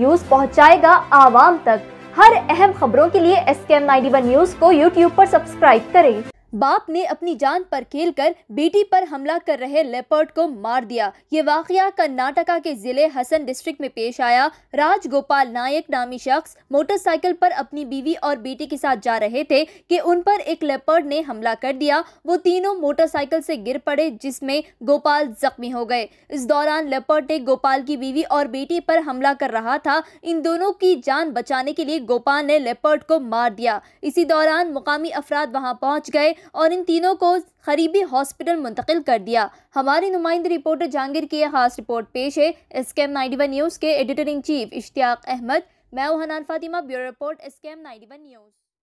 News पहुंचाएगा आवाम तक। हर अहम खबरों के लिए एस के एम न्यूज़ को यूट्यूब पर सब्सक्राइब करें। बाप ने अपनी जान पर खेलकर बेटी पर हमला कर रहे लेपर्ड को मार दिया। ये वाकया कर्नाटका के ज़िले हसन डिस्ट्रिक्ट में पेश आया। राजगोपाल नायक नामी शख्स मोटरसाइकिल पर अपनी बीवी और बेटी के साथ जा रहे थे कि उन पर एक लेपर्ड ने हमला कर दिया। वो तीनों मोटरसाइकिल से गिर पड़े, जिसमें गोपाल जख्मी हो गए। इस दौरान लेपर्ड ने गोपाल की बीवी और बेटी पर हमला कर रहा था। इन दोनों की जान बचाने के लिए गोपाल ने लेपर्ड को मार दिया। इसी दौरान मुकामी अफराद वहाँ पहुँच गए। और इन तीनों को करीबी हॉस्पिटल मुंतकिल कर दिया। हमारी नुमाइंद रिपोर्टर जहांगीर की यह खास रिपोर्ट पेश है। S K M ninety one news के editor in chief Ishtiaq Ahmed, मैं Hanan Fatima, bureau report S K M ninety one news